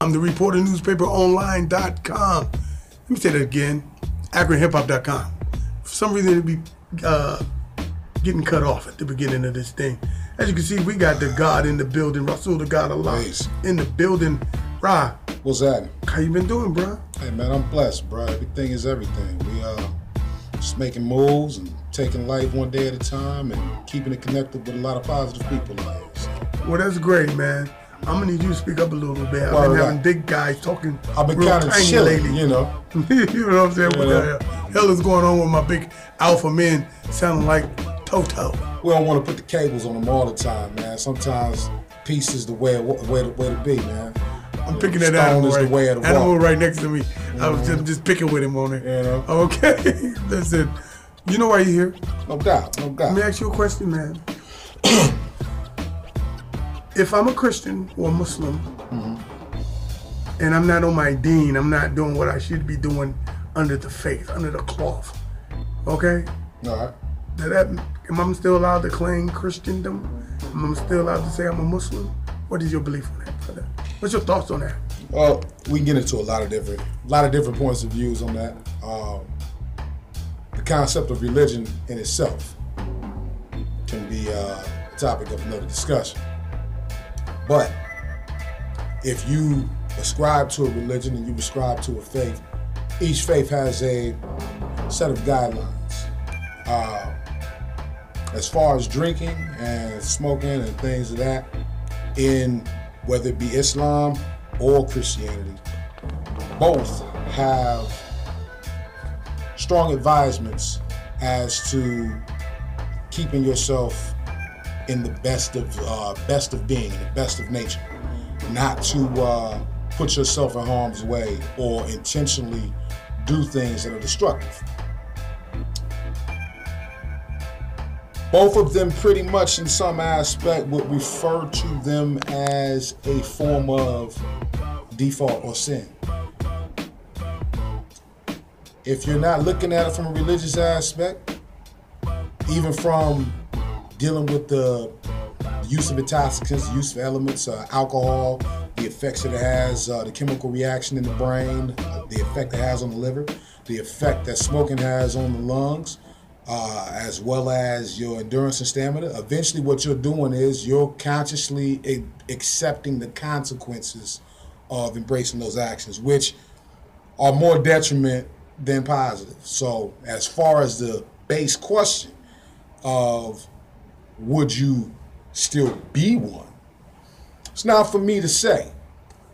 I'm the reporter newspaperonline.com. Let me say that again. AkronHipHop.com. For some reason, it'd be uh, getting cut off at the beginning of this thing. As you can see, we got the God in the building, Rasul the God Allah Peace. in the building. Ra, What's that? how you been doing, bro? Hey man, I'm blessed, bro. Everything is everything. We uh just making moves and taking life one day at a time and keeping it connected with a lot of positive people lives. Well, that's great, man. I'm gonna need you to speak up a little bit. I've Word been having big guys talking I've been real kind of tiny lately. you know. you know what I'm saying? What the hell, hell is going on with my big alpha men sounding like Toto? We don't want to put the cables on them all the time, man. Sometimes peace is the way way to, way to be, man. I'm picking that animal right, the way of the animal walk. right next to me. I was mm-hmm. just, just picking with him on it. You know? Okay, listen. You know why you're here? No doubt, no doubt. Let me ask you a question, man. if I'm a Christian or a Muslim, and I'm not on my deen, I'm not doing what I should be doing under the faith, under the cloth. Okay? All right. Does that am I still allowed to claim Christendom? Am I still allowed to say I'm a Muslim? What is your belief on that, brother? What's your thoughts on that? Well, we can get into a lot of different, a lot of different points of views on that. Um, the concept of religion in itself can be uh, a topic of another discussion. But if you ascribe to a religion and you ascribe to a faith, each faith has a set of guidelines. Uh, as far as drinking and smoking and things of that, in whether it be Islam or Christianity, both have strong advisements as to keeping yourself in the best of uh, best of being, in the best of nature, not to uh, put yourself in harm's way or intentionally do things that are destructive. Both of them, pretty much in some aspect, would refer to them as a form of default or sin. If you're not looking at it from a religious aspect, even from dealing with the use of intoxicants, use of elements, uh, alcohol, the effects that it has, uh, the chemical reaction in the brain, the effect it has on the liver, the effect that smoking has on the lungs, uh, as well as your endurance and stamina. Eventually, what you're doing is you're consciously a- accepting the consequences of embracing those actions, which are more detriment than positive. So, as far as the base question of would you still be one, it's not for me to say.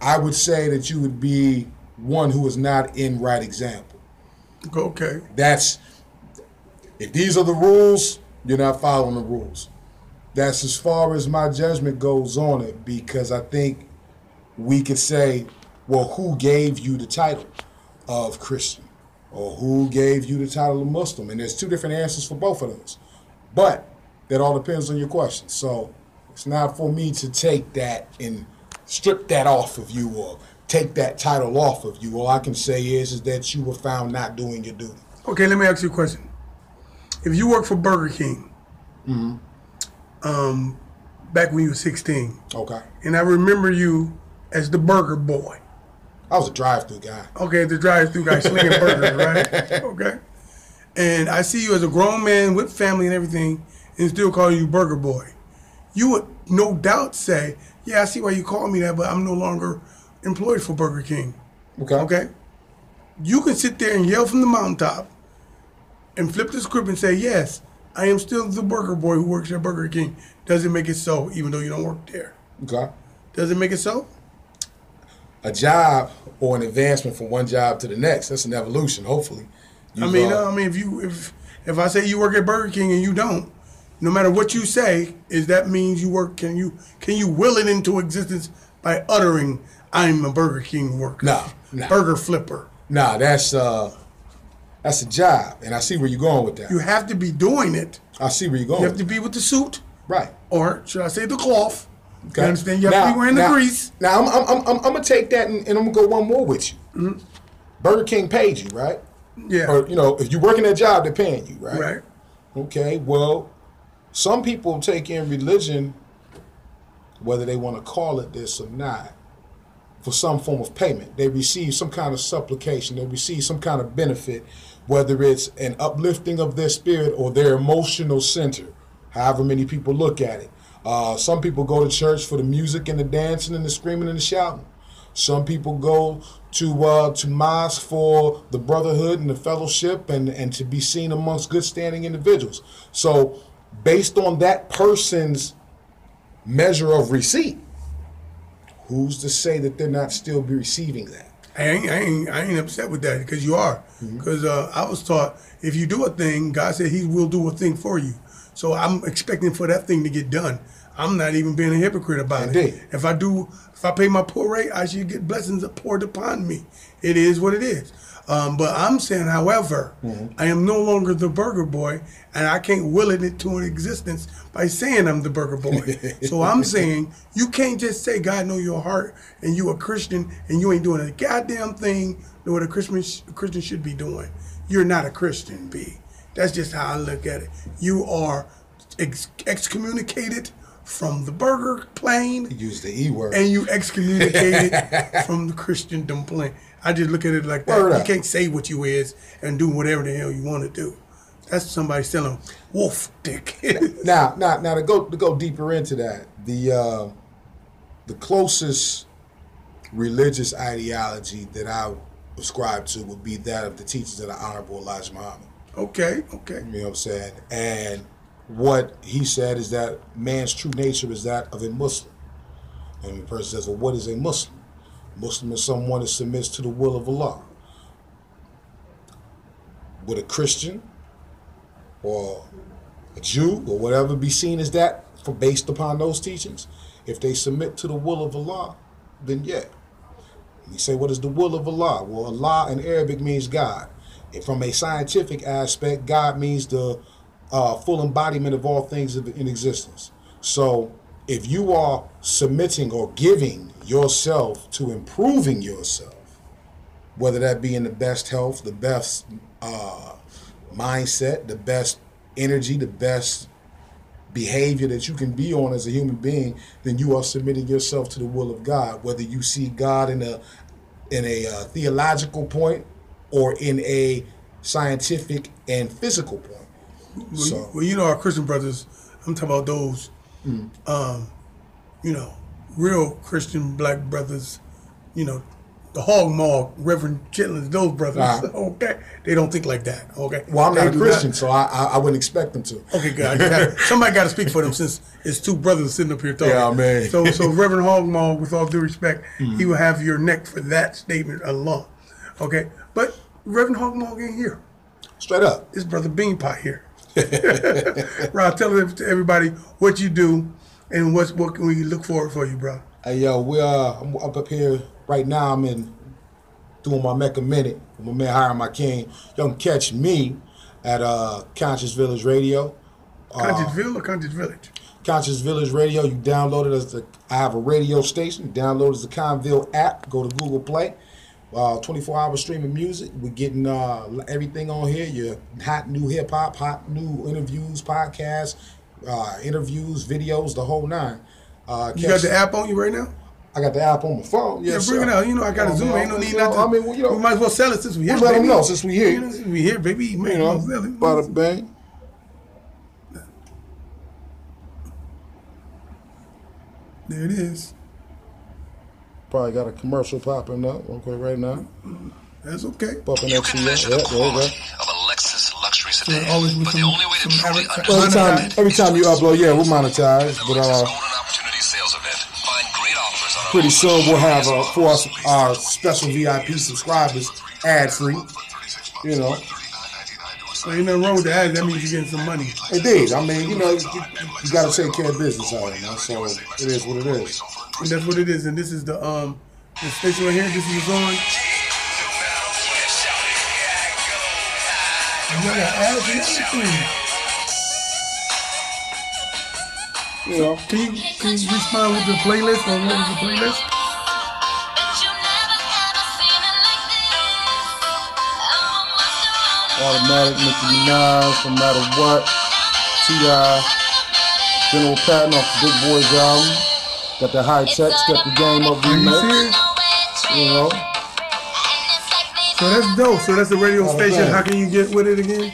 I would say that you would be one who is not in right example. Okay. That's if these are the rules, you're not following the rules. That's as far as my judgment goes on it because I think we could say, well, who gave you the title of Christian? Or who gave you the title of Muslim? And there's two different answers for both of those. But that all depends on your question. So it's not for me to take that and strip that off of you or take that title off of you. All I can say is, is that you were found not doing your duty. Okay, let me ask you a question. If you work for Burger King, um, back when you were 16, Okay. and I remember you as the burger boy. I was a drive-through guy. Okay, the drive-through guy slinging burgers, right? Okay. And I see you as a grown man with family and everything, and still call you Burger Boy. You would no doubt say, "Yeah, I see why you call me that, but I'm no longer employed for Burger King." Okay. Okay. You can sit there and yell from the mountaintop, and flip the script and say, "Yes, I am still the Burger Boy who works at Burger King." Does it make it so, even though you don't work there? Okay. Does it make it so? A job or an advancement from one job to the next. That's an evolution, hopefully. I You've, mean, uh, uh, I mean, if you if if I say you work at Burger King and you don't, no matter what you say, is that means you work? Can you can you will it into existence by uttering "I'm a Burger King worker"? No, no. Burger flipper. nah, that's uh, that's a job, and I see where you're going with that. You have to be doing it. I see where you're going. You have to be with the suit, Right. or should I say the cloth? Okay. You understand? You have to be wearing the now, grease. Now I'm, I'm, I'm, I'm gonna take that and, and I'm gonna go one more with you. Mm-hmm. Burger King paid you, right? Yeah. Or you know, if you're working that job, they're paying you, right? right. Okay. Well, some people take in religion, whether they want to call it this or not, for some form of payment. They receive some kind of supplication. They receive some kind of benefit, whether it's an uplifting of their spirit or their emotional center, however many people look at it. Uh, some people go to church for the music and the dancing and the screaming and the shouting. Some people go to uh, to mosque for the brotherhood and the fellowship and, and to be seen amongst good standing individuals. So based on that person's measure of receipt, who's to say that they're not still be receiving that? I ain't, I ain't, I ain't upset with that because you are. Because uh, I was taught if you do a thing, God said He will do a thing for you. So I'm expecting for that thing to get done. I'm not even being a hypocrite about Indeed. it. If I do, if I pay my poor rate, I should get blessings poured upon me. It is what it is. Um, but I'm saying, however, I am no longer the burger boy, and I can't will it into an existence by saying I'm the burger boy. so I'm saying you can't just say God know your heart and you a Christian and you ain't doing a goddamn thing that what a Christian a Christian should be doing. You're not a Christian, B. That's just how I look at it. You are ex- excommunicated from the burger plane Use the E word. and you excommunicated from the Christendom plane. I just look at it like that. Word you up. can't say what you is and do whatever the hell you want to do. That's somebody selling wolf dick. now, now, now to go to go deeper into that, the uh, the closest religious ideology that I ascribe to would be that of the teachings of the Honorable Elijah Muhammad. okay, okay. You know what I'm saying? And what he said is that man's true nature is that of a Muslim. And the person says, well, what is a Muslim? Muslim is someone that submits to the will of Allah. Would a Christian or a Jew or whatever be seen as that for based upon those teachings? If they submit to the will of Allah, then yeah. You say, what is the will of Allah? Well, Allah in Arabic means God. And from a scientific aspect, God means the uh, full embodiment of all things in existence. So if you are submitting or giving yourself to improving yourself, whether that be in the best health, the best uh, mindset, the best energy, the best behavior that you can be on as a human being, then you are submitting yourself to the will of God. Whether you see God in a in a uh, theological point or in a scientific and physical point. Well, So- you, well, you know our Christian brothers. I'm talking about those, Mm. um, you know, real Christian black brothers. You know, the Hog Maw, Reverend Chitlins, those brothers. Okay, they don't think like that. Okay. Well, I'm They not a Christian, so I, I I wouldn't expect them to. Okay, just somebody got to speak for them since it's two brothers sitting up here talking. Yeah, man. Mm-hmm. So, so Reverend Hogmaw, with all due respect, he will have your neck for that statement alone. Okay, but Reverend Hogmaw ain't here. Straight up. It's Brother Beanpot here. Rob, tell everybody what you do and what's what can we look forward for you, bro. Hey yo, we uh, I'm up up here right now. I'm in doing my Mecca minute. with My man Hiram my king. Y'all can catch me at uh Conscious Village Radio. Consciousville or Conscious Village? Conscious Village Radio. You download it as the. I have a radio station. You download it as the Conville app. Go to Google Play. Uh, 24 hour streaming music. We're getting uh, everything on here. Your hot new hip hop, hot new interviews, podcasts, uh, interviews, videos, the whole nine. Uh, You got the app on you right now? I got the app on my phone. Yeah, Yes, bring sir. it out. You know, I got a Zoom. Ain't no need you know, nothing. I mean, well, you know, we might as well sell it since we here. let 'em baby. know since we here. You know, since we here, baby. You know, bada bang. There it is. Probably got a commercial popping up. Okay, right now. That's okay. Bumping You that can measure Yeah, the there quality of a Lexus luxury sedan, always with but the only way to some truly advertising. Well, every time, every time you upload, yeah, we'll monetize. But uh, Golden Opportunity Sales Event. Find great offers on pretty soon we'll have uh, for us our special VIP subscribers ad free. You know, So ain't nothing wrong with the ad. That means you're getting some money. indeed. I mean, you know, you, you got to take care of business out here, man. So it is what it is. And that's what it is. And this is the um the station right here. This is on. You got ads and everything. You know, Can you can you respond with the playlist or what is the playlist? Automatic, Nicki Minaj, no matter what. T.I. General Patton off the Big Boi's album. Got the high tech, step the game up Are you You know, So that's dope. So that's the radio Oh, station. man. How can you get with it again?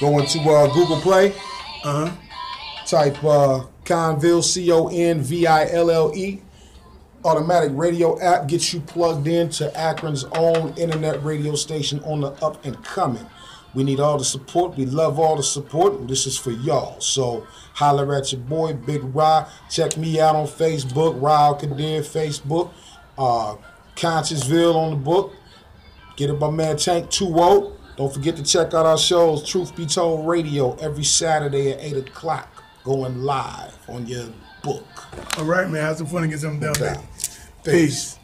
go into uh, Google Play, Uh huh. type uh, Conville C O N V I L L E. Automatic radio app gets you plugged into Akron's own internet radio station on the up and coming. We need all the support. We love all the support. This is for y'all. So holler at your boy Big Ra. Check me out on Facebook, Rod Kadir Facebook. Uh, Consciousville on the book. Get it by man Tank 2 Don't forget to check out our shows, Truth Be Told Radio, every Saturday at 8 o'clock, going live on your book. All right, man. Have some fun and get something done. Peace.